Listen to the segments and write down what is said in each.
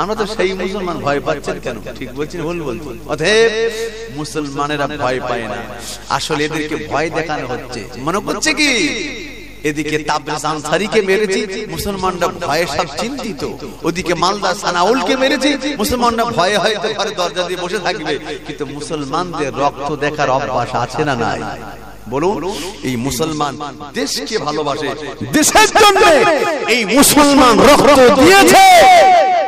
আমরা তো সেই মুসলমান ভয় পাচ্ছেন কেন? ঠিক বলছেন ভুল বলছেন। অতএব মুসলমানেরা ভয় পায় না। আসলে এদেরকে ভয় দেখানো হচ্ছে। মনে করছে কি? এদিকে তাবরেজ আনসারিকে মেরেছি মুসলমানরা ভয়ে সব চিন্তিত। ওদিকে মালদা সানাউলকে মেরেছি মুসলমানরা ভয়ে হয়তো ঘরে দরজা দিয়ে বসে থাকবে। কিন্তু মুসলমানদের রক্ত দেখার অভ্যাস আছে না নাই। বলুন এই মুসলমান দেশকে ভালোবাসে। দেশের জন্য এই মুসলমান রক্ত দিয়েছে।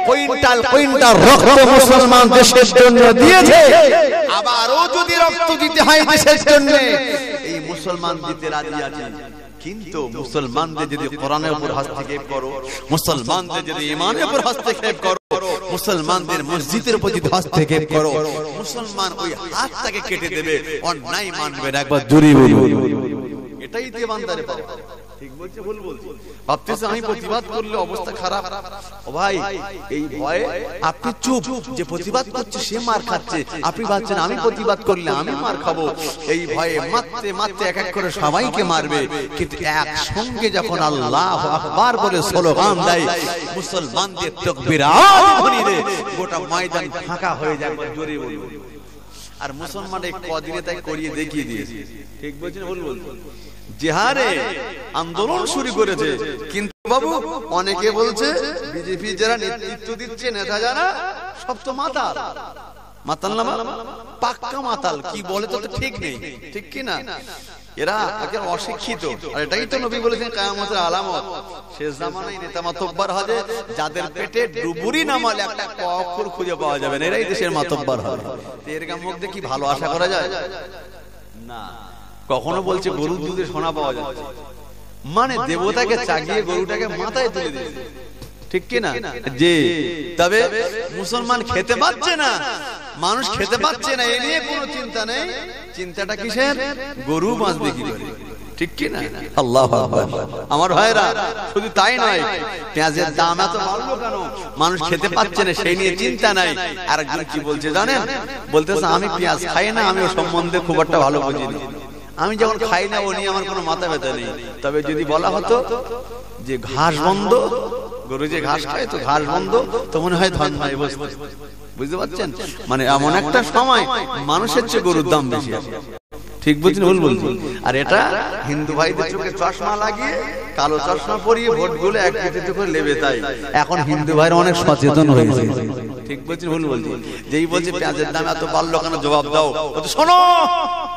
কুইন্টাল কুইন্টাল রক্ত মুসলমান দেশের জন্য দিয়েছে। আবারও যদি রক্ত দিতে হয় দেশের জন্য। এই মুসলমান দিতে রাজি আছে কিন্তু মুসলমানদের যদি কোরআনের উপর হস্তক্ষেপ করো মুসলমানদের যদি ইমানের উপর হস্তক্ষেপ করো মুসলমানদের মসজিদের উপর যদি হস্তক্ষেপ করো মুসলমান ওই হাতটাকে কেটে দেবে অন্যায় মানবে একবার দূরে এটাই দেবান্দারে পাওয়া ঠিক বলছে ভুল বলছে। ভাবতেছে আমি প্রতিবাদ করলে অবস্থা খারাপ। ও ভাই এই ভয়ে আপনি চুপ যে প্রতিবাদ করছে সে মার খাচ্ছে। আপনি ভাবছেন আমি প্রতিবাদ করলে আমি মার খাব। এই ভয়ে মারতে মারতে এক এক করে সবাইকে মারবে। কিন্তু একসঙ্গে যখন আল্লাহ আকবার বলে স্লোগান দেয় মুসলমানদের তকবীর ধ্বনি গোটা ময়দান ফাঁকা হয়ে যায় জোরে আর মুসলমান এই কদিনে তাই করিয়ে দেখিয়ে দিয়েছে। ঠিক বলছেন ভুল বলছেন? জেহারে আন্দোলন শুরু করেছে। কিন্তু বাবু অনেকে বলছে বিজেপি যারা নেতৃত্ব দিচ্ছে নেতা যারা সব তো মাতাল মাতাল না পাক্কা মাতাল। কি বলে তো ঠিক নেই। ঠিক কি না? এরা একেবারে অশিক্ষিত। আর এটাই তো নবী বলেছেন কায়ামতের আলামত। শেষ জামানায় নেতা মাতব্বার হবে যাদের পেটে ডুবুরি নামালে একটা ক অক্ষর খুঁজে পাওয়া যাবে না। এরাই দেশের মাতব্বার হবে এর কি ভালো আশা করা যায়? না। কখনো বলছে গরুর দুধে সোনা পাওয়া যাচ্ছে। মানে দেবতাকে চাগিয়ে গরুটাকে মাথায় তুলে দিয়েছে। ঠিক কি না? যে তবে মুসলমান খেতে পাচ্ছে না। মানুষ খেতে পাচ্ছে না। এ নিয়ে কোনো চিন্তা নেই। চিন্তাটা কিসের? গরু মাছ বিক্রি করে ঠিক কি না? আল্লাহ আমার ভাইরা শুধু তাই নয় পেঁয়াজের দাম এত বাড়লো কেন? মানুষ খেতে পাচ্ছে না সেই নিয়ে চিন্তা নাই। আর কি বলছে জানেন? বলতেছে আমি পেঁয়াজ খাই না আমি ও সম্বন্ধে খুব একটা ভালো বুঝি না আমি যখন খাই না নিয়ে আমার কোনো মাথা ব্যথা নেই। তবে যদি বলা হতো যে ঘাস বন্ধ, গরু যে ঘাস খায় তো ঘাস বন্ধ তো মনে হয় ধন ভাই বুঝতে পারছেন? মানে এমন একটা সময় মানুষের চেয়ে গরুর দাম বেশি আছে। ঠিক বলছেন ভুল বলছেন আর এটা হিন্দু ভাইদের চোখে চশমা লাগিয়ে, কালো চশমা পরিয়ে ভোটগুলো এক কেজিতে করে নেবে তাই। এখন হিন্দু ভাইরা অনেক সচেতন হয়েছে ঠিক বলছেন ভুল বলছেন যেই বলছে, পেঁয়াজের দাম এত বাড়লো কেন? জবাব দাও। শোনো!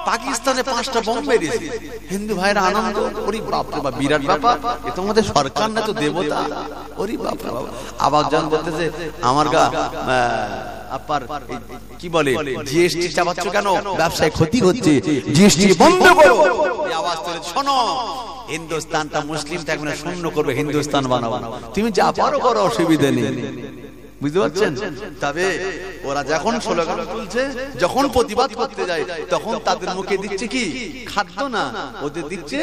পাকিস্তানে পাঁচটা বোম বেরিয়েছে হিন্দু ভাইরা আনন্দ, ওরি বাপ বিরাট ব্যাপার। এ তো আমাদের সরকার না তো দেবতা। ওরি বাপ আবার যখন বলতেছে, আমার গা আপার কি বলে জিএসটি চাপাচ্ছ কেন? ব্যবসায় ক্ষতি হচ্ছে। জিএসটি বন্ধ করো। আওয়াজ করে শোনো। হিন্দুস্তানটা মুসলিম থাকবে না শূন্য করবে, হিন্দুস্তান বানাবো। তুমি যা পারো করো, অসুবিধা নেই। বুঝতে পারছেন? তবে ওরা যখন স্লোগান তুলছে যখন প্রতিবাদ করতে যায় তখন তাদের মুখে দিচ্ছে কি? খাদ্য না। ওদের দিচ্ছে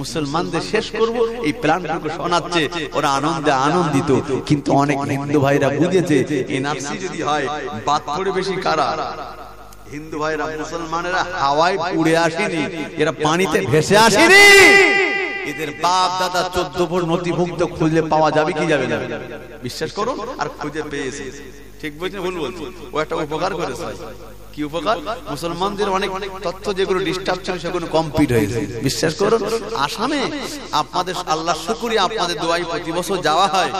মুসলমানদের শেষ করব এই প্ল্যানটুকু শোনাচ্ছে ওরা আনন্দে আনন্দিত। কিন্তু অনেক হিন্দু ভাইরা বুঝেছে এনআরসি যদি হয় বাদ পড়ে বেশি কারা? হিন্দু ভাইরা মুসলমানেরা হাওয়ায় উড়ে আসেনি এরা পানিতে ভেসে আসেনি। এদের বাপ, দাদা, চোদ্দ ভোর নথিভুক্ত খুঁজলে পাওয়া যাবে কি যাবে না? বিশ্বাস করুন আর খুঁজে পেয়েছে। ঠিক বলছেন, ভুল বলছেন। ও একটা উপকার করেছে। কি উপকার? মুসলমানদের অনেক তথ্য যেগুলো ডিস্টার্ব ছিল, সেগুলো কমপ্লিট হয়েছে বিশ্বাস করুন, আসামে আপনাদের আল্লাহ শুকুরি আপনাদের দোয়াই প্রতি বছর যাওয়া হয়।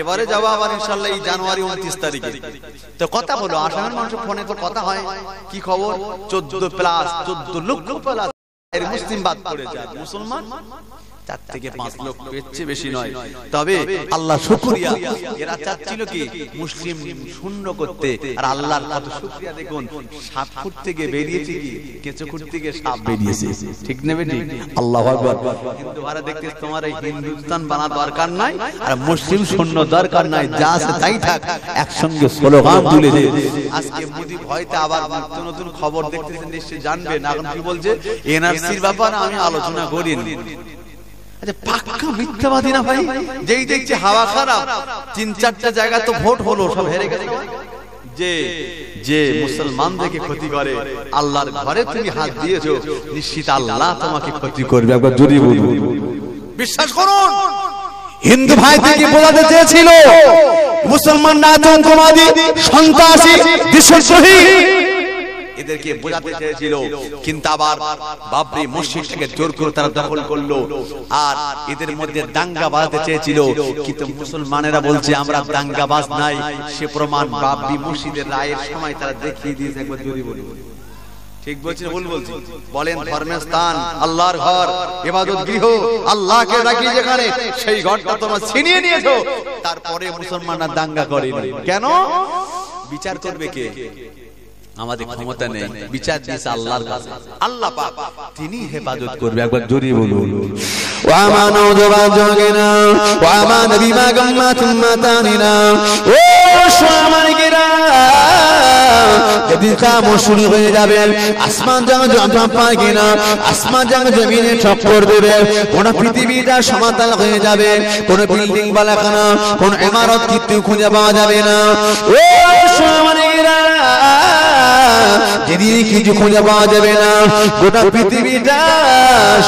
এবারে যাওয়া আবার ইনশাল্লাহ এই জানুয়ারি উনত্রিশ তারিখে। তো কথা হলো আসামের মানুষের ফোনে তো কথা হয়। কি খবর? চোদ্দ প্লাস চোদ্দ লক্ষ প্লাস মুসলিম বাদ পড়ে যায় মুসলমান চার থেকে পাঁচ লক্ষ। এর বেশি নয়। তবে আল্লাহ শুক্রিয়া। এরা চাচ্ছিল কি? মুসলিম শূন্য করতে। আর আল্লাহর কত শুক্রিয়া দেখুন সাপ ফুট থেকে বেরিয়েছে কি? কেঁচো ফুট থেকে সাপ বেরিয়েছে। ঠিক নেবে ঠিক। আল্লাহ আকবার। ভাড়া দেখতে তোমার এই হিন্দুস্তান বানা দরকার নাই আর মুসলিম শূন্য দরকার নাই যা আছে তাই থাক। একসঙ্গে স্লোগান তুলে দে আজকে মোদি ভয়তে আবার নতুন নতুন খবর দেখতেছেন নিশ্চয়ই জানবেন। এখন কি বলছে? এনআরসির ব্যাপারে আমি আলোচনা করিনি। আচ্ছা না বিশ্বাস করুন। হিন্দু ভাই থেকে বোঝাতে চেয়েছিল মুসলমানরা আতঙ্কবাদী সন্ত্রাসী দেশদ্রোহী এদেরকে বোঝাতে চেয়েছিল কিন্তু আবার বাবরি মসজিদটাকে জোর করে তারা দখল করল। আর এদের মধ্যে দাঙ্গা বাঁধতে চেয়েছিল কিন্তু মুসলমানেরা বলছে আমরা দাঙ্গাবাজ নাই। সে প্রমাণ বাবরি মসজিদের রায়ের সময় তারা দেখিয়ে দিয়েছে একবার জোরে বলুন ঠিক বলছি ভুল বলছি? বলেন ধর্মের স্থান আল্লাহর ঘর ইবাদত গৃহ আল্লাহকে রাখি যেখানে সেই ঘরটা তোমরা ছিনিয়ে নিয়েছো। তারপরে মুসলমানরা দাঙ্গা করেনি। কেন? বিচার করবে কে? আমাদের ক্ষমতা নেই। বিচার দিয়েছে আল্লাহর কাছে। আল্লাহ তিনি হেফাজত করবে। একবার জড়িয়ে বলুন। শুরু হয়ে আসমান আসমান জমিনে দেবে পৃথিবীটা সমাতাল হয়ে যাবে কোন বিল্ডিং বালাখানা কোন ইমারত কিন্তু খুঁজে পাওয়া যাবে না। ও সাম যেদিন কিছু খুঁজে পাওয়া যাবে না, গোটা পৃথিবীটা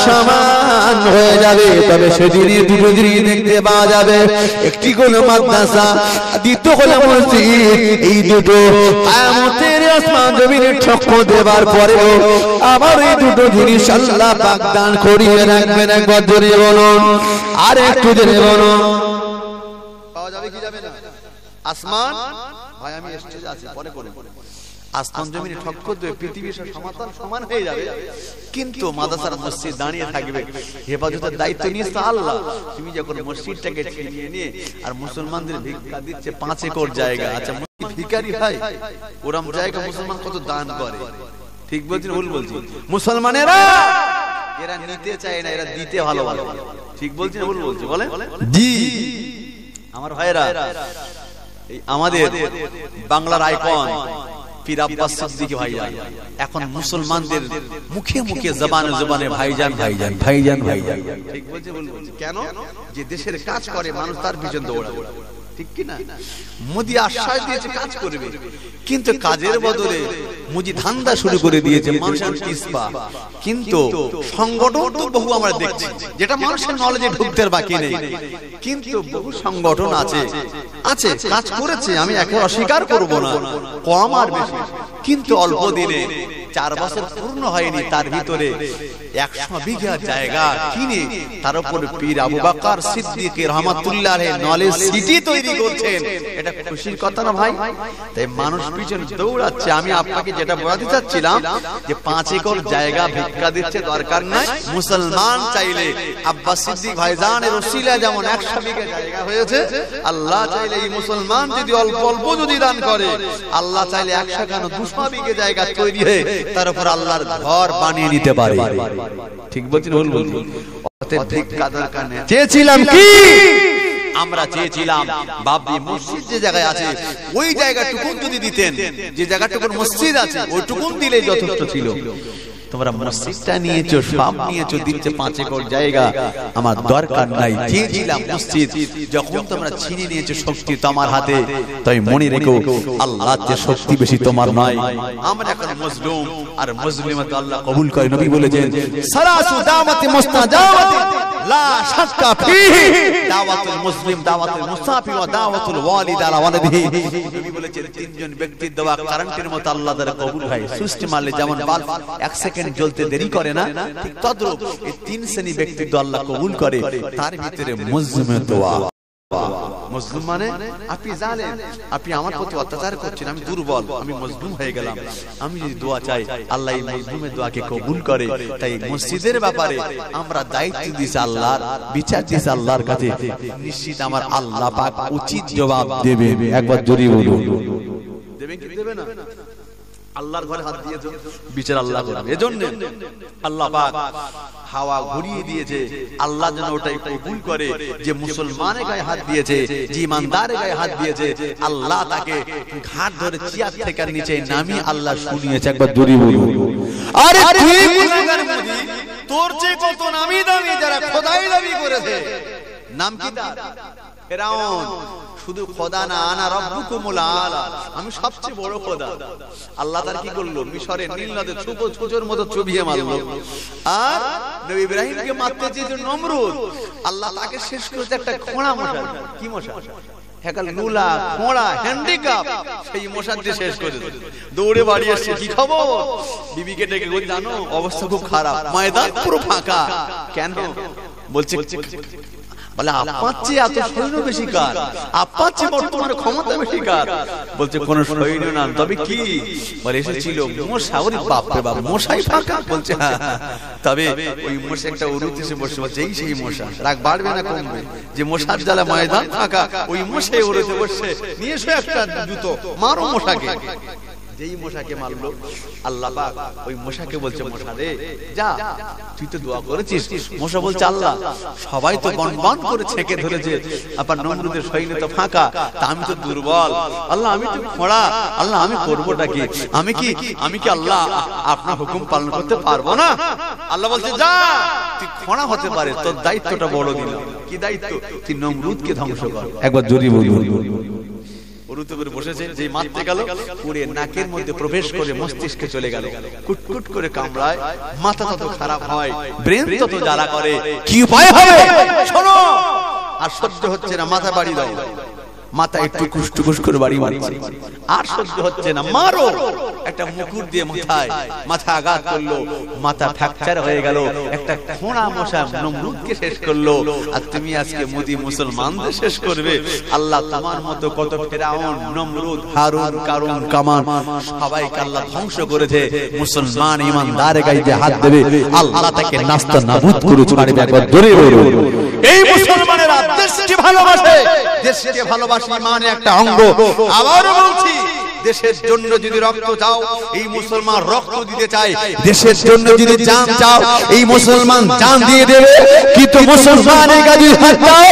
সমান হয়ে যাবে। তবে সেদিনই দুটো জিনিস দেখতে পাওয়া যাবে। একটি হলো মাদ্রাসা, দ্বিতীয় হলো মসজিদ। এই দুটো আমতের আসমান জমিনে ঠক্কর দেবার পরেও আবার এই দুটো জিনিস আল্লাহ পাক দান করিয়ে রাখবেন একবার জোরে বলুন। আর একটু জোরে বলুন। পাওয়া যাবে কি যাবে না? আসমান? ভাই, আমি স্টেজে আছি, পরে করে আসমান জমিনে ঠক্কর দেবে, পৃথিবীর সমাতাল সমান হয়ে যাবে। কিন্তু মাদ্রাসার মসজিদ দাঁড়িয়ে থাকবে। হেফাজতের দায়িত্ব নিয়েছে আল্লাহ। তুমি যখন মসজিদটাকে ছিনিয়ে নিয়ে আর মুসলমানদের ভিক্ষা দিচ্ছে পাঁচ একর জায়গা আচ্ছা ভিখারি ভাই ওরম জায়গা মুসলমান কত দান করে? ঠিক বলছি ভুল বলছি? মুসলমানেরা এরা নিতে চায় না, এরা দিতে ভালোবাসে। ঠিক বলছি ভুল বলছি? বলে জি। আমার ভাইরা আমাদের বাংলার আইকন। পীর আব্বাস সিদ্দিকী ভাইজান এখন মুসলমানদের মুখে মুখে জবানে জবানে ভাইজান ভাইজান ভাইজান। ভাইজান ঠিক বলছে ভুল কেন? যে দেশের কাজ করে মানুষ তার পিছন ঠিক কি না? মোদি আশ্বাস দিয়েছে কাজ করবে। কিন্তু কাজের বদলে মুজি ধান্দা শুরু করে দিয়েছে মানুষের ইস্পা। কিন্তু সংগঠন তো বহু আমরা দেখছি, যেটা মানুষের নলেজে ঢুকতে বাকি নেই। কিন্তু বহু সংগঠন আছে আছে, কাজ করেছে, আমি একে অস্বীকার করব না, কম আর বেশি। কিন্তু অল্প দিনে চার বছর পূর্ণ হয়নি, তার ভিতরে একশো বিঘা জায়গা কিনে তার উপর পীর আবু বাকার সিদ্দিক রহমাতুল্লাহ নলেজ সিটি তৈরি করছেন। এটা খুশির কথা না ভাই? তাই মানুষ পিছনে দৌড়াচ্ছে, আমি আপনাকে যেটা বোঝাতে চাচ্ছিলাম যে পাঁচ একর জায়গা ভিক্ষা দিচ্ছে দরকার নাই। মুসলমান চাইলে আব্বাস সিদ্দিক ভাইজানের ওসিলা যেমন একশো বিঘা জায়গা হয়েছে, আল্লাহ চাইলে এই মুসলমান যদি অল্প অল্প যদি দান করে, আল্লাহ চাইলে একশো কেন দুশো বিঘে জায়গা তৈরি হয়ে তার উপর আল্লাহর ঘর বানিয়ে নিতে পারে। ঠিক বলছি ভুল বলছি? ভিক্ষা দরকার নেই। চেয়েছিলাম কি? আমরা চেয়েছিলাম, বাবরি মসজিদ যে জায়গায় আছে, ওই জায়গাটুকুন যদি দিতেন, যে জায়গাটুকুন মসজিদ আছে, ওইটুকুন দিলে যথেষ্ট ছিল। তোমরা মসজিদটা নিয়েছো সব নিয়েছো দিচ্ছে পাঁচ একর জায়গা। আমার দরকার নাই চেয়েছিলাম মসজিদ। যখন তোমরা ছিনে নিয়েছো শক্তি তোমার হাতে। তাই মনে রেখো আল্লাহ যে শক্তি বেশি তোমার নয়। আমরা এখন মজলুম আর মজলুমত আল্লাহ কবুল করে নবী বলেছেন সারাসু দাওয়াতি মুস্তাজাওয়াতি লা শাক্কা ফিহি। দাওয়াতুল মুসলিম দাওয়াতুল মুসাফির ওয়া দাওয়াতুল ওয়ালিদ আলা ওয়ালিদিহি। নবী বলেছেন তিনজন ব্যক্তির দোয়া কারেন্টের মতো আল্লাহ দ্বারা কবুল হয়। সুষ্টি মারলে যেমন বাল্ব এক সেকেন্ড জ্বলতে দেরি করে না, ঠিক তদ্রূপ এই তিন শ্রেণি ব্যক্তির দোয়া আল্লাহ কবুল করে, তার ভিতরে মুসলিমের দোয়া। মজলুম মানে আপনি জানেন আপনি আমার প্রতি অত্যাচার করছেন, আমি দুর্বল, আমি মজলুম হয়ে গেলাম। আমি যদি দোয়া চাই, আল্লাহ এই মজলুমের দোয়াকে কবুল করে। তাই মসজিদের ব্যাপারে আমরা দায়িত্ব দিয়েছি আল্লাহর, বিচার দিয়েছি আল্লাহর কাছে। নিশ্চিত আমার আল্লাহ পাক উচিত জবাব দেবে একবার বলুন। দেবেন কি দেবে না? আল্লাহর ঘরে হাত দিয়েছ? বিচার আল্লাহ করবে। এজন্য আল্লাহ পাক হাওয়া ঘুরিয়ে দিয়েছে। আল্লাহ যেন ওটাই কবুল করে যে মুসলমানের গায়ে হাত দিয়েছে, যে ইমানদারের গায়ে হাত দিয়েছে। আল্লাহ তাকে ঘাট ধরে চেয়ার থেকে নিচে নামি আল্লাহ শুনিয়েছে। একবার জোরে বলুন। আরে তোর চেয়ে কত নামি দামি যারা খোদাই দাবি করেছে? নাম কি তার? ফেরাউন। শুধু খোদা না আনা রব্বুকুমুল আলা। আমি সবচেয়ে বড় খোদা। আল্লাহ তার কি করল? মিশরে নীল নদে ছোপ ছোচোর মতো চুবিয়ে মারলো। আর নবী ইব্রাহিমকে মারতে চেয়েছিল নমরুদ, আল্লাহ তাকে শেষ করেছে একটা খোঁড়া মশা। কি মশা? একটা লুলা খোঁড়া, হ্যান্ডিক্যাপ। সেই মশানটি শেষ করে দৌড়ে বাড়ি এসছে। কি খবর? বিবিকে ডেকে জানো, অবস্থা খুব খারাপ। ময়দান পুরো ফাঁকা। কেন? বলছে বলে চেয়ে এত সৈন্য বেশি কার। চেয়ে বর্তমানে ক্ষমতা বেশি কার। বলছে কোন সৈন্য না তবে কি? বলে এসেছিল মশা ওরে বাপরে বাপ মশাই ফাঁকা। বলছে হ্যাঁ হ্যাঁ। তবে ওই মশা একটা উরুত এসে বসে বলছে এই সেই মশা। রাগ বাড়বে না কমবে। যে মশার জ্বালা ময়দান ফাঁকা ওই মশাই উড়েতে বসে নিয়ে এসো একটা জুতো মারো মশাকে। যেই মশাকে মারলো আল্লাহ পাক ওই মশাকে বলছে মশা রে যা তুই তো দোয়া করেছিস। মশা বলছে আল্লাহ সবাই তো বন বন করে ছেকে ধরেছে। আবার নমরুদের সৈন্য তো ফাঁকা তা আমি তো দুর্বল। আল্লাহ আমি তো খোঁড়া। আল্লাহ আমি করবোটা কি? আমি কি আমি কি আল্লাহ আপনার হুকুম পালন করতে পারব না? আল্লাহ বলছে যা তুই খোঁড়া হতে পারে তোর দায়িত্বটা বড় দিলাম কি দায়িত্ব? তুই নমরুদকে ধ্বংস কর। একবার জোরে বলুন উরুতে করে বসেছে যে মারতে গেল পুড়ে নাকের মধ্যে প্রবেশ করে মস্তিষ্কে চলে গেল। কুটকুট করে কামড়ায় মাথা তত খারাপ হয় ব্রেন তত জ্বালা করে। কি উপায় হবে? শোনো! আর সহ্য হচ্ছে না মাথা বাড়ি দাও। মাথা একটু কুষ্টুকুস করে বাড়ি মারছে আর সহ্য হচ্ছে না। মারো! একটা মুকুট দিয়ে মাথায়, মাথা আঘাত করল। মাথা ফ্র্যাকচার হয়ে গেল। একটা খোঁড়া মশা নমরুদকে শেষ করল। আর তুমি আজকে মোদি মুসলমানদের শেষ করবে। আল্লাহ তোমার মতো কত ফেরাউন, নমরুদ, হারুন, কারুন, কামান, সবাইকে আল্লাহ ধ্বংস করেছে। মুসলমান ইমানদার যে হাত দেবে। আল্লাহ তাকে নাস্তা নাবুদ করে ছাড়বে একবার বলুন এই মুসলমানেরা দেশকে ভালোবাসে। দেশকে ভালোবাসে ইমানে একটা অঙ্গ। আবারও বলছি দেশের জন্য যদি রক্ত চাও এই মুসলমান রক্ত দিতে চায়। দেশের জন্য যদি জান চাও এই মুসলমান জান দিয়ে দেবে। কিন্তু মুসলমানের কাছে হাত দাও।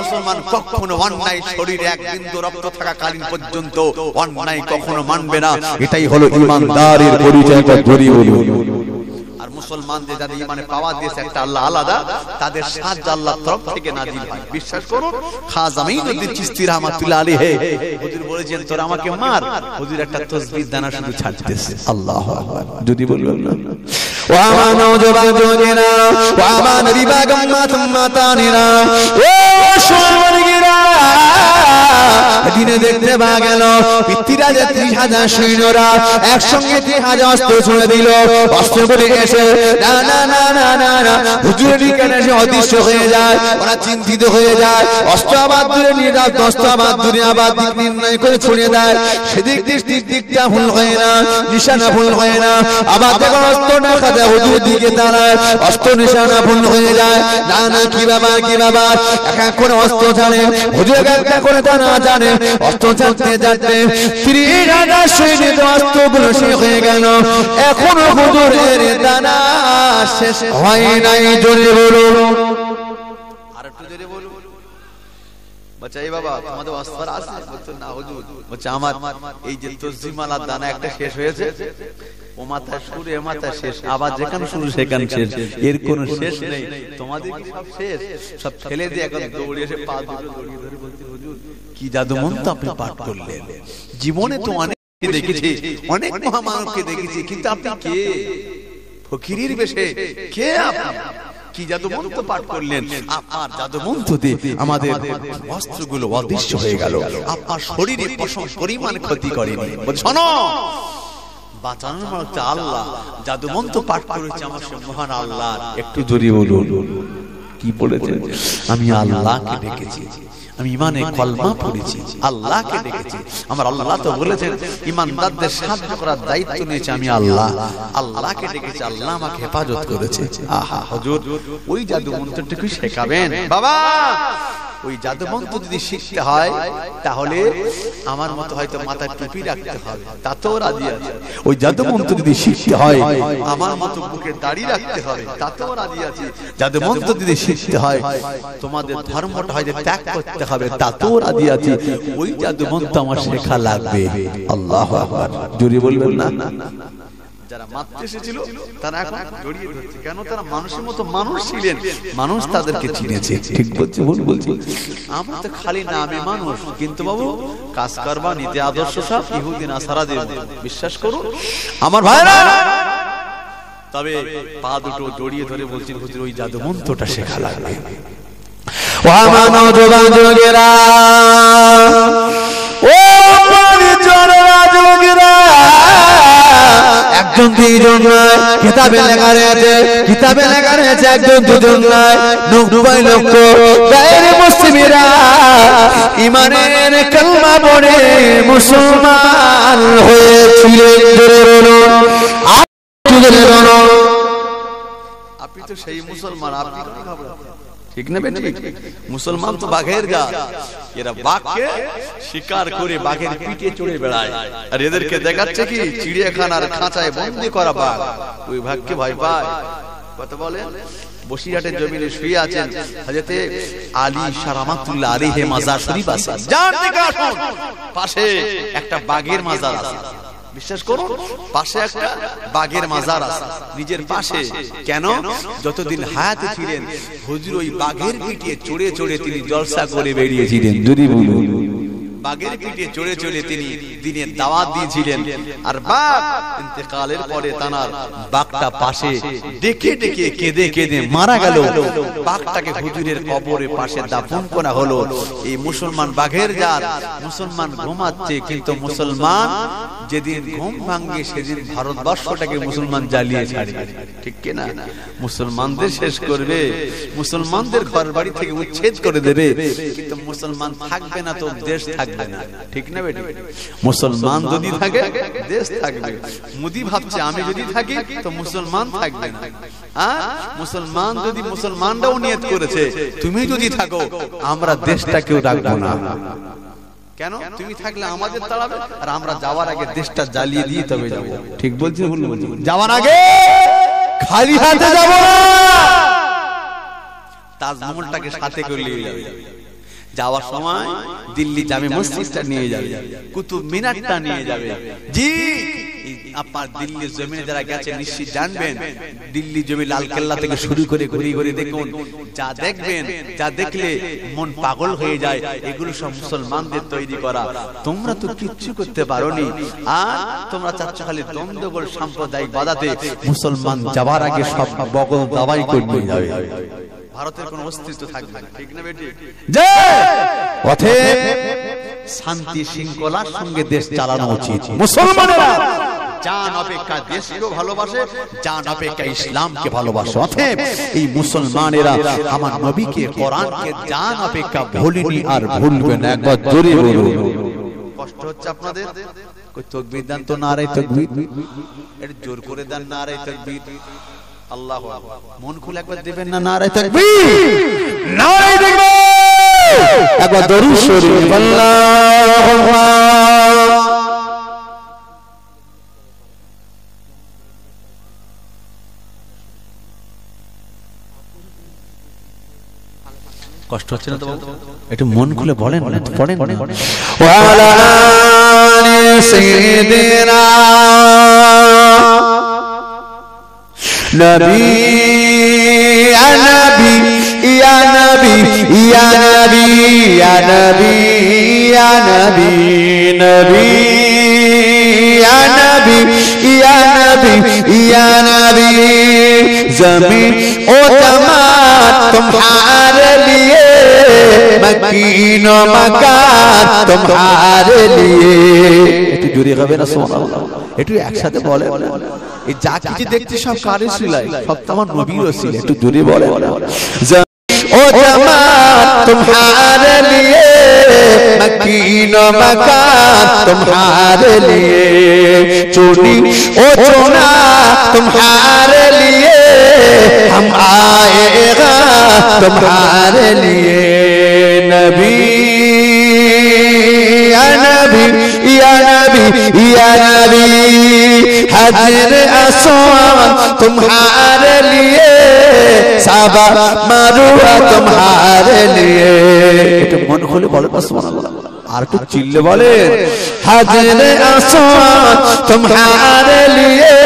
মুসলমান কখনো অন্যায় শরীরে এক বিন্দু রক্ত থাকা কালীন পর্যন্ত অন্যায় কখনো মানবে না। এটাই হলো ইমানদারের পরিচয় আর মুসলমানদের যাদের ইমানে পাওয়া দিয়েছে, একটা আল্লাহ আলাদা, তাদের সাহায্য আল্লাহ তরফ থেকে না দিল হয়। বিশ্বাস করো খাজ আমি নদীর চিস্তি রহমাতুল্লাহ আলী হে হুজুর বলেছেন, তোর আমাকে মার। হুজুর একটা তসবিহ দানা শুধু ছাড়তেছে। আল্লাহ যদি বলবেন ও আমার নওজবান জনেরা ও আমার রিবা গম্মাত মাতানিরা ও সর্বনিরা দিনে দেখতে পা গেল যে ত্রিশ হাজার সৈন্যরা একসঙ্গে ত্রিশ হাজার অস্ত্র ছুঁড়ে দিল। অস্ত্র কেন এসে অদৃশ্য হয়ে যায়, ওরা চিন্তিত হয়ে যায়। অস্ত্র আবার দূরে নিয়ে দশটা আবার দূরে, আবার দিক নির্ণয় করে ছুঁড়ে দেয়। সেদিক দিক দিক দিকটা ভুল হয় না, নিশানা ভুল হয় না। আবার যখন অস্ত্র না খাতে হুজুর দিকে দাঁড়ায় অস্ত্র নিশানা ভুল হয়ে যায়। না না, কি ব্যাপার কি ব্যাপার? এক এক করে অস্ত্র ছাড়ে। হুজুর এক করে জানে, অস্ত্র ছাড়তে ছাড়তে ত্রিশ হাজার সৈনিক অস্ত্রগুলো শেষ হয়ে গেল। এখনও হুজুরের দানা শেষ হয় নাই, জোরে বলুন। আর একটু জোরে বলুন। এই বাবা, তোমাদের অস্ত্র আছে? বলছে, না হুজুর। বলছে, আমার, এই যে তসজিমালার দানা একটা শেষ হয়েছে। ও মাথায় শুরু এ মাথায় শেষ। আবার যেখানে শুরু, সেখানে শেষ। এর কোনো শেষ নেই। তোমাদের সব শেষ? সব ফেলে দিয়ে এখন দৌড়ে এসে পা দুটো জড়িয়ে ধরে কি জাদু মন্ত্র আপনি পাঠ করলেন। জীবনে তো অনেক দেখেছি অনেক মহামানবকে দেখেছি কিন্তু আপনি কে? ফকিরির বেশে কে আপনি? কি জাদু মন্ত্র পাঠ করলেন? আপনার জাদু মন্ত্র দিয়ে আমাদের অস্ত্রগুলো অদৃশ্য হয়ে গেল। আপনার শরীরে পরিমাণ ক্ষতি করেনি। শোনো! বাঁচানোর মানুষ আল্লাহ জাদু মন্ত্র পাঠ করেছে আমার মহান আল্লাহ। একটু জোরে বলুন কি বলেছে আমি আল্লাহকে ডেকেছি। আমি ইমানে কলমা পড়েছি আল্লাহকে ডেকেছি আমার আল্লাহ তো বলেছেন ইমানদারদের সাহায্য করার দায়িত্ব নিয়েছে আমি আল্লাহ। আল্লাহকে ডেকেছি আল্লাহ আমাকে হেফাজত করেছে। আহা হুজুর ওই জাদু মন্ত্রটুকু শেখাবেন। বাবা! ওই জাদু মন্ত্র যদি শিখতে হয় তাহলে আমার মতো হয়তো মাথায় টুপি রাখতে হবে। তাতেও রাজি আছে। ওই জাদু মন্ত্র যদি শিখতে হয় আমার মতো বুকে দাড়ি রাখতে হবে। তাতেও রাজি আছে। জাদু মন্ত্র যদি শিখতে হয় তোমাদের ধর্মটা হয় ত্যাগ করতে হবে তাতেও রাজি আছে ওই জাদু মন্ত্র আমার শেখা লাগবে। আল্লাহ জোরে বলবেন না? যারা মারতে এসেছিল, তারা এখন জড়িয়ে ধরছে। কেন? তারা মানুষের মতো মানুষ ছিলেন। মানুষ তাদেরকে চিনেছে। ঠিক বলছে, ভুল বলছে। আমরা তো খালি নামে মানুষ। কিন্তু বাবু, কাজ করবা নীতি আদর্শ সব ইহুদিন আসারা দেব। বিশ্বাস করো? আমার ভাইরা তবে পা দুটো জড়িয়ে ধরে বলছেন, হুজুর, ওই জাদু মন্ত্রটা শেখা লাগবে। ও আমার ও একজন দুইজন নয়, কিতাবে লেখা রয়েছে, কিতাবে লেখা রয়েছে, একজন দুজন নয় নব্বই লক্ষ ইমানের কালমা পড়ে মুসলমান হয়েছিলেন আপনি তো সেই মুসলমান, আপনি? ঠিক না ঠিক মুসলমান তো বাঘের গা। এরা বাঘকে শিকার করে বাঘের পিঠে চড়ে বেড়ায়। আর এদেরকে দেখাচ্ছে কি? চিড়িয়াখানার খাঁচায় বন্দি করা বাঘ। ওই বাঘকে ভয় পায়। কত বলে? বসিরহাটের জমিনে শুয়ে আছেন হাজরতে আলী সারামাতুল্লাহ আলাইহি মাজার শরীফ আছে। যার দিকে আসুন। পাশে একটা বাঘের মাজার আছে। বিশ্বাস করুন, পাশে একটা বাঘের মাজার আছে। নিজের পাশে কেন? যতদিন হায়াতে ছিলেন, হুজুর ওই বাঘের পিটিয়ে চড়ে চড়ে তিনি জলসা করে বেরিয়েছিলেন। যদি বলুন। বাঘের পিঠে চড়ে চড়ে তিনি দিনের দাওয়াত দিয়েছিলেন। আর বাঘ ইন্তেকালের পরে তানার বাঘটা পাশে ডেকে ডেকে কেঁদে কেঁদে মারা গেল। বাঘটাকে হুজুরের কবরে পাশে দাফন করা হলো। এই মুসলমান বাঘের জাত, মুসলমান ঘুমাচ্ছে, কিন্তু মুসলমান যেদিন ঘুম ভাঙ্গে সেদিন ভারতবর্ষটাকে মুসলমান জ্বালিয়ে ছাড়ে। ঠিক কিনা মুসলমানদের শেষ করবে, মুসলমানদের ঘর বাড়ি থেকে উচ্ছেদ করে দেবে। কিন্তু মুসলমান থাকবে না তো দেশ থাকবে। না ঠিক না বেটি? মুসলমান যদি থাকে দেশ থাকবে। মোদি ভাবছে আমি যদি থাকি তো মুসলমান থাকবে না। মুসলমান যদি মুসলমানরাও নিয়ত করেছে তুমি যদি থাকো আমরা দেশটাকেও রাখব না। কেন? তুমি থাকলে আমাদের তাড়াবে আর আমরা যাওয়ার আগে দেশটা জ্বালিয়ে দিয়ে তবে যাব। ঠিক বলছি ভুল বলছি। যাওয়ার আগে খালি হাতে যাব না। তাজমহলটাকে সাথে করে নিয়ে যাবে। যাওয়ার সময় দিল্লি জামে মসজিদটা নিয়ে যাবে, কুতুব মিনারটা নিয়ে যাবে। জি আপনার জমিনে যারা গেছে নিশ্চিত জানবেন। দিল্লি জমি লাল কেল্লা থেকে শুরু করে দেখুন, যা দেখবেন, যা দেখলে মন পাগল হয়ে যায়। এগুলো সব মুসলমানদের তৈরি করা। তোমরা তো কিচ্ছু করতে পারোনি। আর তোমরা চাচ্ছ খালি দ্বন্দ্বগোল সাম্প্রদায়িক বাধাতে মুসলমান যাবার আগে সব বগল দাবাই করে যাবে। ভারতের কোন অস্তিত্ব থাকবে না। ঠিক না বেটি? যে পথে শান্তি শৃঙ্খলার সঙ্গে দেশ চালানো উচিত। মুসলমানেরা! জান অপেক্ষা দেশকেও ভালোবাসে জান অপেক্ষা ইসলামকে ভালোবাসে। অতএব এই মুসলমানেরা আমার নবীকে কোরআনকে জান অপেক্ষা ভুলিনি আর ভুলবে না। একবার জোরে বলুন। কষ্ট হচ্ছে আপনাদের? কই তকবীর দেন তো নারাই তকবীর? এটা জোর করে দেন নারাই তকবীর। আল্লাহু মন খুলে একবার দেবেন না দেখবে একবার দরুদ শরীফ। আল্লাহুম্মা কষ্ট হচ্ছে না তো একটু মন খুলে বলেন পড়েন না। नबी नबी या नबी या नबी या नबी या नबी नबी या नबी या नबी या नबी ज़मीन ओ तमाम तुम्हारे लिए मकीन मकान तुम्हारे लिए একটু জোরে হবে না সুবহানাল্লাহ। একটু একসাথে বলে এই যা কিছু দেখতে সব কারে সিলাই সব তো আমার নবীর সিলাই একটু জোরে লিয়ে نبی یا نبی یا نبی یا نبی حجر اسوان تمہارے لیے সাবা মারুয়া তোমার লিয়ে এটা মন খুলে বলো সুবহানাল্লাহ আর একটু চিল্লে বলে হাজরে আসমান তোমারে লিয়ে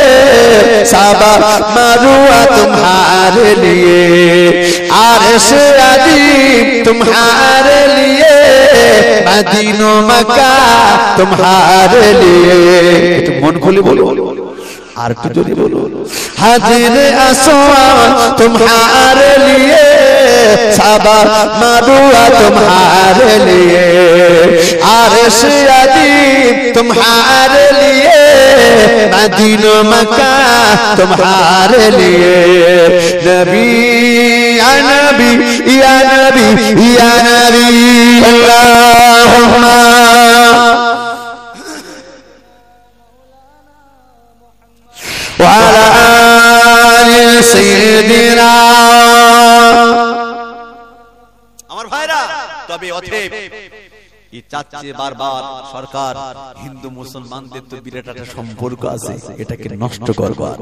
সাবা মারুয়া তোমারে লিয়ে আর সে আজিম তোমারে লিয়ে মদিনো মক্কা তোমারে লিয়ে একটু মন খুলে বলো। আর একটু যদি বলো হাজরে আসমান তোমারে লিয়ে صحابہ مادوا تمہارے لیے۔ عرش عدیب تمہارے لیے۔ مدین و مکہ تمہارے لیے۔ نبی یا نبی یا نبی یا نبی۔ চাচ্ছে বারবার সরকার, হিন্দু মুসলমানদের তো বিরাট একটা সম্পর্ক আছে, এটাকে নষ্ট করবার।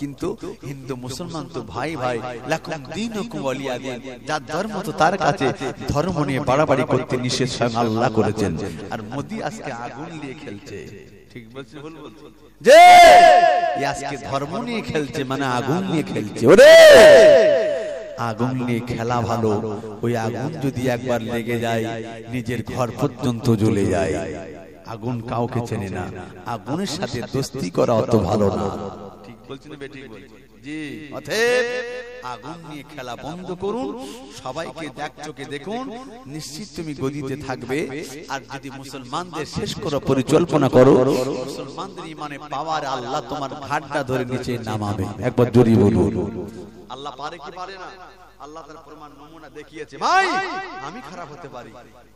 কিন্তু হিন্দু মুসলমান তো ভাই ভাই লাকুম দীনুকুম ওয়ালিয়া দিন, যার ধর্ম তো তার কাছে, ধর্ম নিয়ে বাড়াবাড়ি করতে নিষেধ স্বয়ং আল্লাহ করেছেন, আর মোদি আজকে আগুন নিয়ে খেলছে। ঠিক বলছি ভুল যে আজকে ধর্ম নিয়ে খেলছে মানে আগুন নিয়ে খেলছে, ওরে! আগুন নিয়ে খেলা ভালো ওই আগুন যদি একবার লেগে যায় নিজের ঘর পর্যন্ত জ্বলে যায়। আগুন কাউকে চেনে না। আগুনের সাথে দোস্তি করা অত ভালো না। ঠিক বলছি না বেটি বলছি জি। অতএব আগুন নিয়ে খেলা বন্ধ করুন। সবাইকে দেখ চোখে দেখুন। নিশ্চিত তুমি গদিতে থাকবে। আর যদি মুসলমানদের শেষ করো পরিকল্পনা করো, মুসলমানদের ইমানে পাওয়ার আল্লাহ তোমার ঘাটটা ধরে নিচে নামাবে। একবার জোরি বলুন। আল্লাহ পারে কি পারে না? আল্লাহ তার প্রমাণ নমুনা দেখিয়েছে। ভাই আমি খারাপ হতে পারি।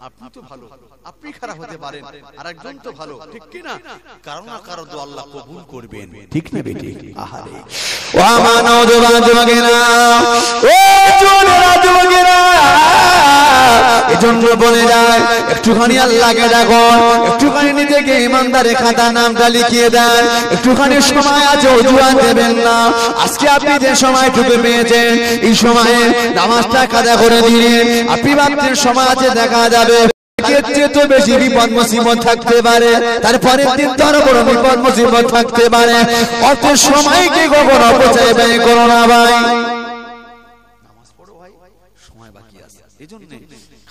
আপনি তো ভালো। আপনি খারাপ হতে পারেন। আর একজন তো ভালো। ঠিক কি না কারণ না কারও তো আল্লাহ কবুল করবেন। ঠিক না বেটি? আহারে। ও আমার নওজোয়ান যুবকেরা ও এজন্য বলে যায়, একটুখানি আল্লাহকে একটুখানি নিজেকে ইমানদারের খাতা নামটা লিখিয়ে দেন, একটুখানি সময় আছে দেবেন না। আজকে আপনি যে পেয়েছেন, এই সময়ে নামাজটা কাজা করে আপনি ভাবছেন সময় আছে, দেখা যাবে। তো বেশি থাকতে পারে তারপরে থাকতে পারে। সময়কে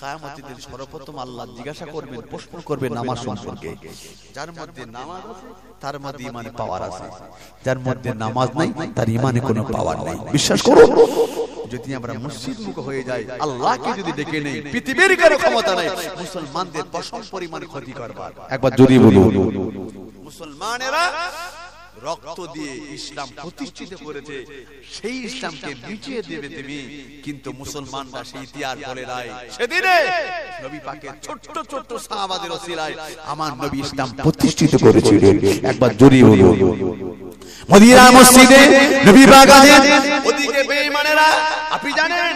কায়ামতের দিন সর্বপ্রথম আল্লাহ জিজ্ঞাসা করবেন প্রশ্ন করবেন নামাজ সম্পর্কে। যার মধ্যে নামাজ তার মধ্যে ইমানে পাওয়ার আছে। যার মধ্যে নামাজ নাই তার ইমানে কোনো পাওয়ার নাই। বিশ্বাস করো? যদি আমরা মসজিদ মুখ হয়ে যাই আল্লাহকে যদি ডেকে নেই পৃথিবীর কারও ক্ষমতা নাই মুসলমানদের দশম পরিমাণ ক্ষতি করবার। একবার যদি বলুন মুসলমানেরা রক্ত দিয়ে ইসলাম প্রতিষ্ঠিত করেছে, সেই ইসলামকে মিটিয়ে দেবে তুমি কিন্তু মুসলমানরা সেই ইতিহাস বলে নাই। সেদিনে নবী পাকের ছোট্ট ছোট্ট সাহাবাদের ওসিলায় আমার নবী ইসলাম প্রতিষ্ঠিত করেছিলেন। একবার জড়িয়ে বলুন মদিনা মসজিদে নবী পাক আছেন। ওদিকে বেঈমানেরা, আপনি জানেন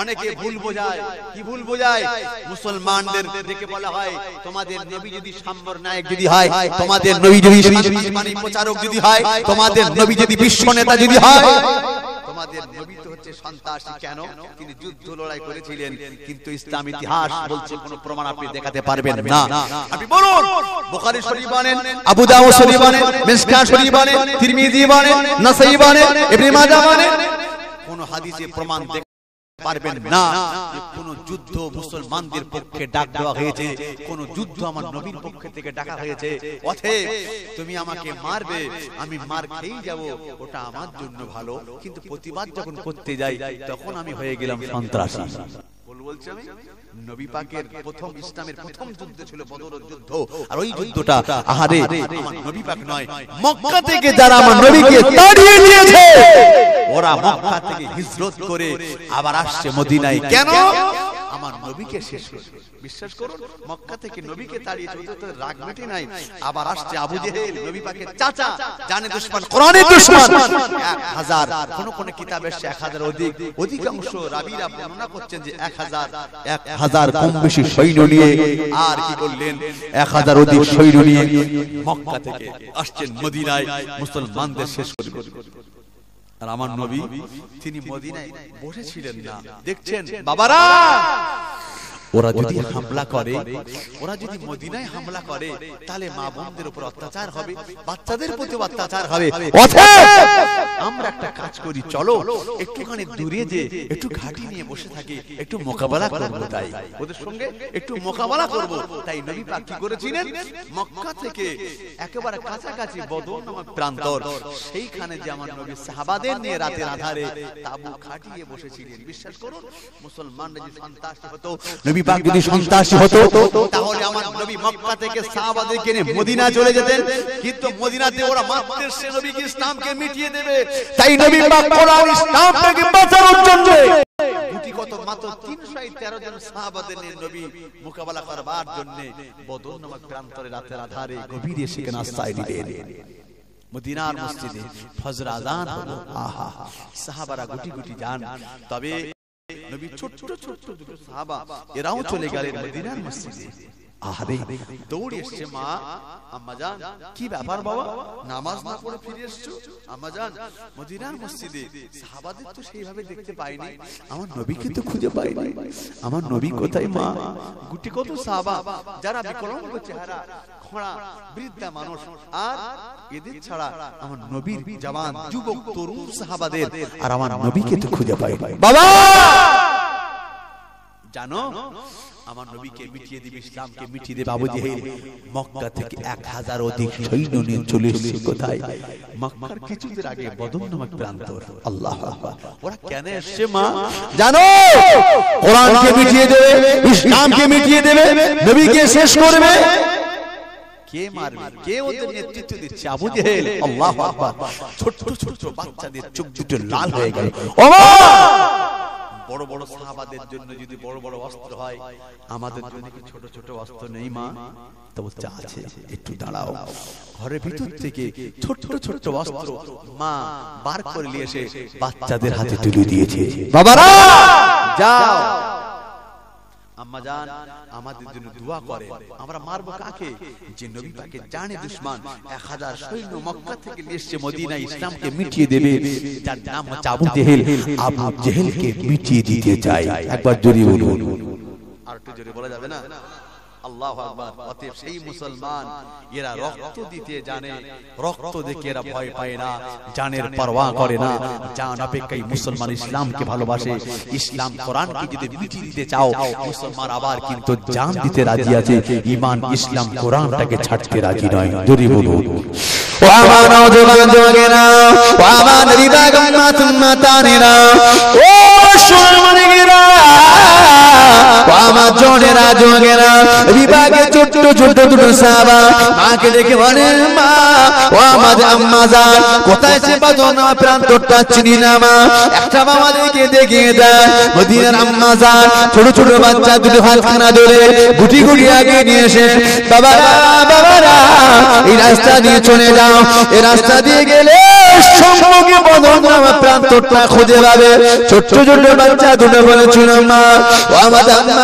অনেকে ভুল বোঝায়। কি ভুল বোঝায়? মুসলমানদের দেখে বলা হয় তোমাদের নবী যদি সাম্বর নায়ক যদি হয় তোমাদের নবী যদি ইসলামী প্রচারক যদি হয় তোমাদের নবী যদি বিশ্ব নেতা যদি হয়। তোমাদের নবী তো হচ্ছে সন্ত্রাসী কেন? তিনি যুদ্ধ লড়াই করেছিলেন কিন্তু ইসলাম ইতিহাস বলছে কোনো প্রমাণ আপনি দেখাতে পারবেন না। আপনি বলুন বুখারী শরীফ বলেন আবু দাউদ শরীফ বলেন মিসকা শরীফ বলেন তিরমিজি বলেন নাসাই বলেন ইবনে মাজাহ বলেন কোন হাদিসে প্রমাণ দেখতে পারবেন না। কোন যুদ্ধ মুসলমানদের পক্ষে ডাক দেওয়া হয়েছে। কোন যুদ্ধ আমার নবীর পক্ষে থেকে ডাকা হয়েছে। অথে তুমি আমাকে মারবে, আমি মার খেয়েই যাব। ওটা আমার জন্য ভালো। কিন্তু প্রতিবাদ যখন করতে যাই, তখন আমি হয়ে গেলাম সন্ত্রাসী। বলছি আমি নবী পাকের প্রথম ইসলামের প্রথম যুদ্ধ ছিল বদর যুদ্ধ। আর ওই যুদ্ধটা আহারে আমার নবী পাক নয় মক্কা থেকে যারা আমার নবীকে তাড়িয়ে দিয়েছে ওরা মক্কা থেকে হিজরত করে আবার আসছে মদিনায়। কেন? আমার নবীকে শেষ করে। বিশ্বাস করুন, মক্কা থেকে নবীকে তাড়িয়ে ওদের তো রাগ মেটে নাই। আবার আসছে আবু জেহেল, নবী পাকের চাচা, জানে দুশমন কোরআনের দুশমন। 1000 কোন কোন কিতাবে এসে 1000 অধিক। অধিকাংশ রাবিরা বর্ণনা করছেন যে 1000 1000 কম বেশি সৈন্য নিয়ে আর কি বললেন 1000 অধিক সৈন্য নিয়ে মক্কা থেকে আসছেন মদিনায়। মুসলমানদের শেষ করে। আর আমার নবী তিনি মদিনায় বসেছিলেন না। দেখছেন? বাবারা! ওরা যদি হামলা করে ওরা যদি মদিনায় হামলা করে তাহলে মা বোনদের উপর অত্যাচার হবে বাচ্চাদের প্রতি অত্যাচার হবে। আমরা একটা কাজ করি চলো একটুখানি দূরে যে একটু ঘাটি নিয়ে বসে থাকি একটু মোকাবেলা করব তাই। ওদের সঙ্গে একটু মোকাবেলা করব। তাই নবী পাক কি করেছিলেন? মক্কা থেকে একেবারে কাছাকাছি বদর নামক প্রান্তর সেইখানে যে আমার নবী সাহাবাদের নিয়ে রাতের আধারে তাবু খাটিয়ে বসেছিলেন। বিশ্বাস করুন মুসলমানরা যদি সন্ত্রাসী হতো নবী পাক যদি সন্ত্রাসী হতো, তাহলে আমার নবী মক্কা থেকে সাহাবাদেরকে নিয়ে মদিনা চলে যেতেন। কিন্তু মদিনাতে ওরা মাত্র সে নবীকে ইসলামকে মিটিয়ে দেবে। তাই নবী পাক কোরআন ইসলামটাকে বাঁচানোর জন্য গুটি কত মাত্র 313 জন সাহাবাদের নবী মোকাবেলা করবার জন্য বদর নামক প্রান্তরে রাতের আধারে গভীরে সেখানে আশ্রয় দিলেন মদিনার মসজিদে ফজর আজান হলো। আহা, সাহাবারা গুটি গুটি যান। তবে নবী ছোট্ট ছোট্ট দুটো সাহাবা এরাও চলে গেলেন মদিনার মসজিদে আমার নবী কোথায় মা? গুটি কত সাহাবা, যারা বিকলাঙ্গ চেহারা, খোঁড়া, বৃদ্ধা মানুষ। আর এদের ছাড়া আমার নবীর জওয়ান যুবক, তরুণ সাহাবাদের। আর আমার নবীকে তো খুঁজে পাই বাবা! জানো আমার নবীকে মিটিয়ে দিবে ইসলামকে মিটিয়ে দেবে। আবু জেহেল মক্কা থেকে এক হাজার অধিক সৈন্য নিয়ে চলে এসেছে কোথায়? মক্কার কিছুদিন আগে নামক প্রান্তর আল্লাহ ওরা কেন এসছে মা? জানো? কোরআনকে মিটিয়ে দেবে ইসলামকে মিটিয়ে দেবে নবীকে শেষ করবে। কে মারবে? কে ওদের নেতৃত্ব দিচ্ছে? আবু জেহেল। আল্লাহু আকবার। ছোট ছোট বাচ্চাদের চোখ দুটো লাল হয়ে গেল! বড় বড় সাহাবাদের জন্য যদি বড় বড় অস্ত্র হয়, আমাদের জন্য কি ছোট ছোট অস্ত্র নেই মা? তবু চা আছে, একটু দাঁড়াও। ঘরের ভিতর থেকে ছোট ছোট অস্ত্র মা বার করে নিয়ে এসে বাচ্চাদের হাতে তুলে দিয়েছে। বাবারা, যাও। আম্মা জান, আমাদের জন্য দোয়া করে আমরা মারবো কাকে? যে নবী পাকে জানে দুশমন। এক হাজার সৈন্য মক্কা থেকে এসছে মদিনা ইসলামকে মিটিয়ে দেবে। যার নাম হচ্ছে আবু জেহেল। আবু জেহেলকে মিটিয়ে দিতে চাই একবার জোরে বলুন। আর একটু জোরে বলা যাবে না? আল্লাহ আকবার। অতএব সেই মুসলমান এরা রক্ত দিতে জানে রক্ত দেখে এরা ভয় পায় না জানের পরোয়া করে না জান অপেক্ষায় মুসলমান ইসলামকে ভালোবাসে ইসলাম কোরআনকে যদি মিটিয়ে দিতে চাও মুসলমান আবার কিন্তু জান দিতে রাজি আছে ইমান ইসলাম কোরআনটাকে ছাড়তে রাজি নয় জোরে বলুন ও আমার নওজোয়ান জওয়ানেরা ও আমার তুম্মা ও সোনামণিরা ও আমার জনেরা জোগেরা বিভাগে ছোট্ট ছোট্ট দুটো সাহাবা মাকে দেখে বলে, মা, ও আমার আম্মা কোথায় সে প্রান্তরটা চিনি না মা? একটা আমাদেরকে দেখিয়ে দেয়, মদিনার আম্মা ছোট ছোট বাচ্চা দুটো হাতখানা ধরে গুটি গুটি আগে নিয়ে এসে বাবারা এই রাস্তা দিয়ে চলে যাও। এই রাস্তা দিয়ে গেলে সম্মুখে বদনামা প্রান্তরটা খুঁজে পাবে। ছোট্ট ছোট্ট বাচ্চা দুটো বলেছিল, মা, ও আমার আম্মা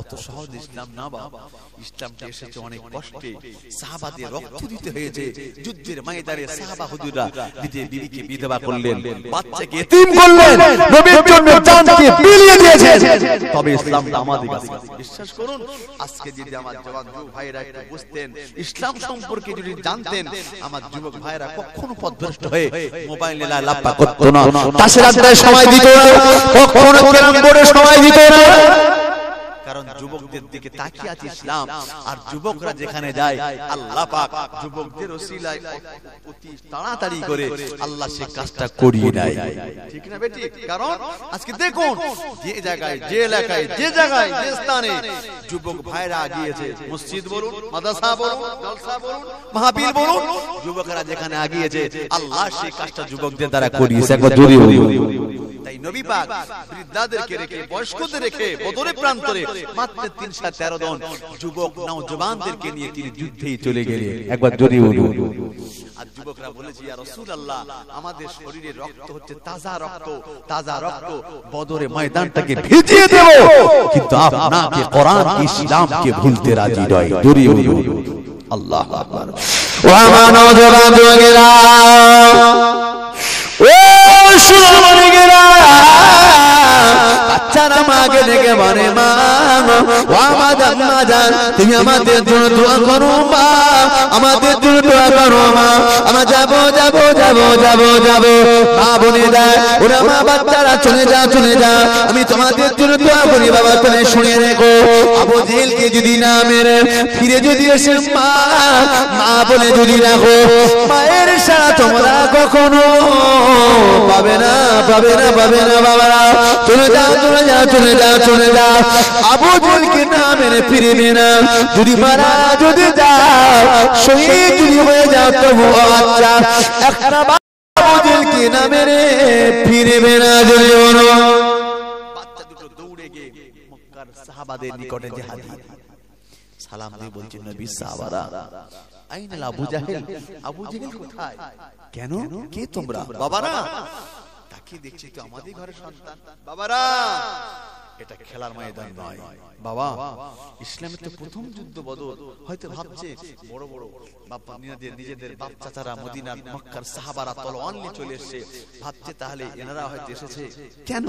অত সহজ ইসলাম না বাবা ইসলামটা এসেছে অনেক কষ্টে। সাহাবাদের রক্ত দিতে হয়েছে। যুদ্ধের ময়দানে সাহাবা হুজুররা নিজের বিবিকে বিধবা করলেন। বাচ্চাকে এতিম করলেন। নবীর জন্য জানকে বিলিয়ে দিয়েছেন তবে ইসলামটা আমাদের কাছে বিশ্বাস করুন। আজকে যদি আমার জওয়ান যুবক ভাইরা একটু বুঝতেন ইসলাম সম্পর্কে যদি জানতেন আমার যুবক ভাইরা কখনো পথভ্রষ্ট হয়ে মোবাইলে লাপ্পা করতো না। তাসের আড্ডায় সময় দিত না কখনো কেমন করে সময় দিত না। কারণ যুবকদের দিকে তাকিয়ে আছে ইসলাম। আর যুবকরা যেখানে যায় আল্লাহ পাক যুবকদের ওসিলায় অতি তাড়াতাড়ি করে আল্লাহ সে কাজটা করিয়ে দেয়। ঠিক না বেটি? কারণ আজকে দেখুন যে জায়গায় যে এলাকায় যে জায়গায় যে স্থানে যুবক ভাইরা আগিয়েছে। মসজিদ বলুন মাদ্রাসা বলুন জলসা বলুন মাহফিল বলুন। যুবকরা যেখানে আগিয়েছে আল্লাহ সেই কাজটা যুবকদের দ্বারা করিয়েছে। একবার জোরে বলুন। তাই নবী পাক বৃদ্ধাদেরকে রেখে বয়স্কদের রেখে বদরে প্রান্তরে মাত্র তিনশো তেরো জন যুবক নওজবানদেরকে নিয়ে তিনি যুদ্ধেই চলে গেলেন। একবার জোরে বলুন আর যুবকরা বলেছে ইয়া রাসূলুল্লাহ আমাদের শরীরে রক্ত হচ্ছে তাজা রক্ত তাজা রক্ত বদরে ময়দানটাকে ভিজিয়ে দেব। কিন্তু আপনাকে কোরআন ইসলামকে ভুলতে রাজি নয়। জোরে বলুন আল্লাহ আকবার। ও আমার নওজোয়ান যুবকেরা ও সুমনেরা বাচ্চারা মাকে ডেকে বলে মা ও আমার আম্মা জান তুমি আমাদের জন্য দোয়া করো মা। আমাদের জন্য দোয়া করো মা। আমরা যাব যাব যাব যাব যাব। মা বলে দেয়, ওরা মা বাচ্চারা, চলে যা চলে যা। আমি তোমাদের জন্য দোয়া করি বাবা, তুমি শুনে রেখো। আবু জেলকে যদি না মেরে, ফিরে যদি এসে মা মা বলে যদি রাখো, মায়ের সারা তোমরা কখনো পাবে না পাবে না পাবে না বাবারা। চলে যাও চলে যাও চলে যাও চলে যাও আবু জেলকে না মেরে ফিরবে না। যদি মারা, যদি যাও, শহীদ যদি হয়ে যাও, তবু আচ্ছা। আবু জেলকে না মেরে ফিরবে না, যদি যে কেন? কে তোমরা? বাবারা দেখছি তো আমাদের ঘরের সন্তান। বাবারা! এটা খেলার ময়দান নয়। বাবা ইসলামের তো প্রথম যুদ্ধ বদল। হয়তো ভাবছে বড় বড় বাবা নিজেদের নিজেদের বাপ চাচারা মদিনার মক্কার সাহাবারা তলোয়ার নিয়ে চলে এসেছে। ভাবছে তাহলে এনারা হয়তো এসেছে। কেন?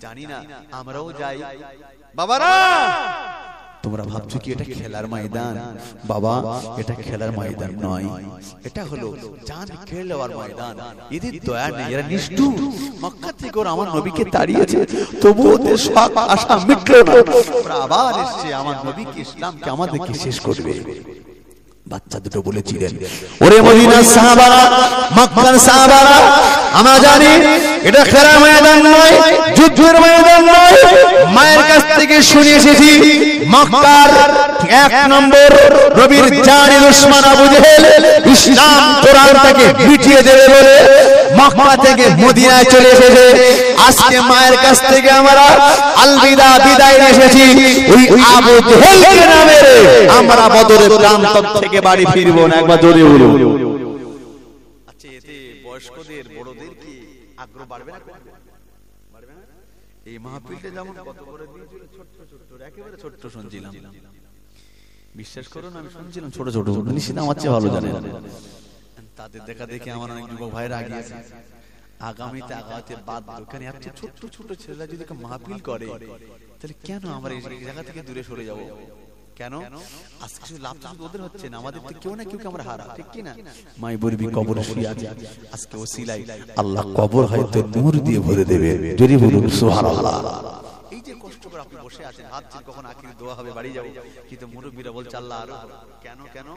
জানি না। আমরাও যাই। বাবারা! তোমরা ভাবছ কি, এটা খেলার ময়দান? বাবা, এটা খেলার ময়দান নয়। এটা হলো জান খেলার ময়দান। এদের দয়া নেই, এরা নিষ্ঠুর। মক্কা থেকে ওরা আমার নবীকে তাড়িয়েছে। তবু ওদের সব আশা মিটলো না। আবার এসছে, আমার নবীকে ইসলামকে আমাদেরকে শেষ করবে। বাচ্চা দুটো বলেছিলেন। ওরে মদিনার সাহাবারা, মক্কার সাহাবারা, আমরা জানি এটা খেলার ময়দান নয়, যুদ্ধের ময়দান নয়। মায়ের কাছ থেকে শুনে এসেছি, মক্কার এক নম্বর রবির জানি দুশ্মন আবু জেহেল, ইসলাম কোরআনটাকে মিটিয়ে দেবে বলে মক্কা থেকে মদিনায় চলে এসেছে। আজকে মায়ের কাছ থেকে আমরা আলবিদা বিদায় এসেছি। ওই আবু জেহেলকে না মেরে আমরা বদরের প্রান্ত থেকে বাড়ি ফিরবো না একবার জোরে বলুন। আচ্ছা এতে বয়স্কদের বড়দের কি আগ্রহ বাড়বে না? বাড়বে না। এই মাহফিলটা যেমন কত করে দিয়েছিল ছোট্ট ছোট্ট একেবারে ছোট্ট শুনছিলাম। বিশ্বাস করুন আমি শুনছিলাম ছোট ছোট। নিশ্চিত আমার চেয়ে ভালো জানে তাদের দেখা দেখে আমার অনেক যুবক ভাইরা আগিয়েছে। আগামীতে আগাতে বাদ দোকানে এত ছোট্ট ছোট ছেলেরা যদি মাহফিল করে তাহলে কেন আমরা এই জায়গা থেকে দূরে সরে যাব? কেন? আজকে শুধু লাভ শুধু ওদের হচ্ছে না আমাদের তো কেউ না কেউ আমরা হারা ঠিক কি না মাই বলবি কবর শুয়ে আছে আজকে ওসিলাই আল্লাহ কবর হয়তো নূর দিয়ে ভরে দেবে। যদি বলুন সুবহানাল্লাহ। যে কষ্ট করে আপনি বসে আছেন ভাবছেন কখন আখির দোয়া হবে বাড়ি যাব। কিন্তু মুরব্বীরা বলছে আল্লাহ আরও কেন কেন?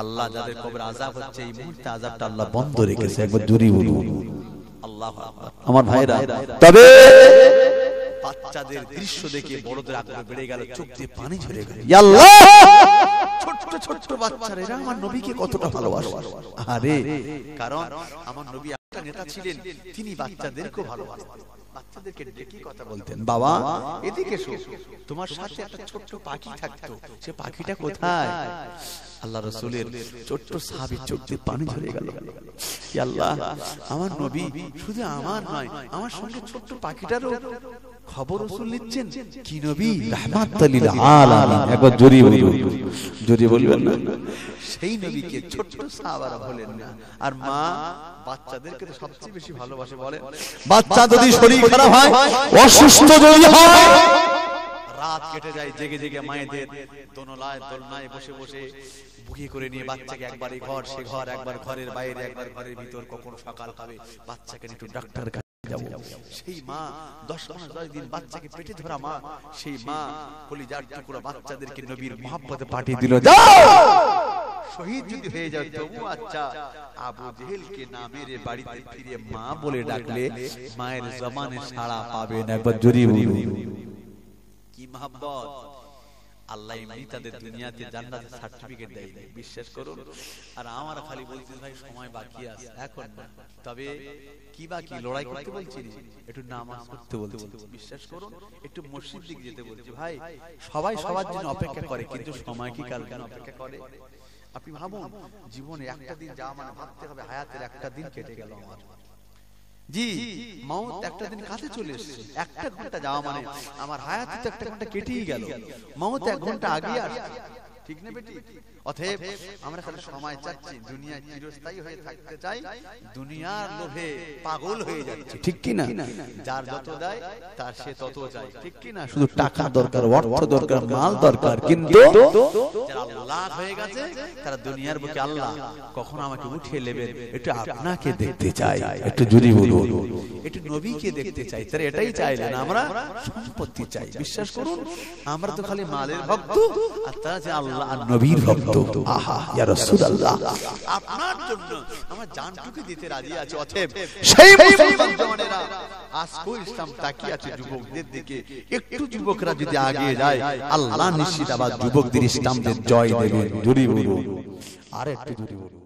আল্লাহ যাদের কবর আজাব হচ্ছে এই মুহূর্তে আজাবটা আল্লাহ বন্ধ রেখেছে একবার জোরে বলুন। আল্লাহ আমার ভাইরা তবে বাচ্চাদের দৃশ্য দেখে বড়দের আগ্রহ বেড়ে গেল চোখ দিয়ে পানি ঝরে গেল। আল্লাহ! ছোট্ট ছোট্ট বাচ্চারা এরা আমার নবীকে কতটা ভালোবাসে। আরে কারণ আমার নবী একটা নেতা ছিলেন তিনি বাচ্চাদেরকেও ভালোবাসতেন। বাচ্চাদেরকে ডেকে কথা বলতেন? বাবা এদিকে এসো। তোমার সাথে একটা ছোট্ট পাখি থাকতো। সে পাখিটা কোথায়? আল্লাহ রসুলের ছোট্ট সাহাবি চোখ দিয়ে পানি ঝরে গেল। আল্লাহ আমার নবী শুধু আমার নয় আমার সঙ্গে ছোট্ট পাখিটারও খবর রসুল নিচ্ছেন কি নবী? রাহমাতাল্লিল আলামিন। একবার জোরে বলুন। জোরে বলবেন না সেই নবীকে ছোট্ট সাহাবারা বলেন না। আর মা বাচ্চাদেরকে তো সবচেয়ে বেশি ভালোবাসে বলে বাচ্চা যদি শরীর খারাপ হয় অসুস্থ যদি হয় রাত কেটে যায় জেগে জেগে মায়েদের দোনলায় দোলনায় বসে বসে বুকে করে নিয়ে বাচ্চাকে একবার এই ঘর সে ঘর একবার ঘরের বাইরে একবার ঘরের ভিতর কখন সকাল হবে বাচ্চাকে একটু ডাক্তার সেই মা দশ মাস দশ দিন বাচ্চাকে পেটে ধরা মা সেই মা কলিজার টুকরা বাচ্চাদেরকে নবীর মহাব্বতে পাঠিয়ে দিল যাও! শহীদ যদি হয়ে যায় তবু আচ্ছা আবু জেহেলকে না মেরে বাড়িতে ফিরে মা বলে ডাকলে মায়ের জমানে সাড়া পাবে না। একবার জোরে কি মহাব্বত? আল্লাহ এমনি তাদের দুনিয়াতে জান্নাতের সার্টিফিকেট। বিশ্বাস করুন। আর আমার খালি ভাই সময় বাকি আছে। এখন না। তবে কি বাকি লড়াই করতে বলছি একটু নামাজ পড়তে বলছি। বিশ্বাস করুন একটু মসজিদ দিকে যেতে বলছি। ভাই সবাই সবার জন্য অপেক্ষা করে কিন্তু সময় কি কার জন্য অপেক্ষা করে? আপনি ভাবুন জীবনে একটা দিন যাওয়া মানে ভাবতে হবে হায়াতের একটা দিন কেটে গেল আমার। জি মাউত একটা দিন কাছে চলে এসেছে। একটা ঘণ্টা যাওয়া মানে আমার হায়াত একটা ঘণ্টা কেটেই গেল। মাউত এক ঘণ্টা আগে আসছে। ঠিক না বেটি অতএব আমরা খালি সময় চাচ্ছি দুনিয়ায় চিরস্থায়ী হয়ে থাকতে চাই দুনিয়ার লোভে পাগল হয়ে যাচ্ছে। ঠিক কি না যার যত দেয় তার সে তত চায়। ঠিক কি না শুধু টাকা দরকার অর্থ দরকার মাল দরকার। কিন্তু যারা আল্লাহ হয়ে গেছে তারা দুনিয়ার বুকে আল্লাহ কখন আমাকে উঠিয়ে নেবেন। একটু আপনাকে দেখতে চাই। একটু যদি বলুন। একটু নবীকে দেখতে চাই তারা এটাই চাইলেন আমরা সম্পত্তি চাই। বিশ্বাস করুন আমরা তো খালি মালের ভক্ত আর তারা যে আল্লাহ আর নবীর ভক্ত। আহা। ইয়া রাসূলুল্লাহ। আপনার জন্য আমার জানটুকু দিতে রাজি আছে অতএব সেই মুসলমান জওয়ানেরা আজকো ইসলাম তাকিয়ে আছে যুবকদের দিকে। একটু যুবকরা যদি আগে যায় আল্লাহ নিশ্চিত আবার যুবকদের ইসলামদের জয় দেবেন জুড়ি বলুন। আর একটু জুড়ি বলুন।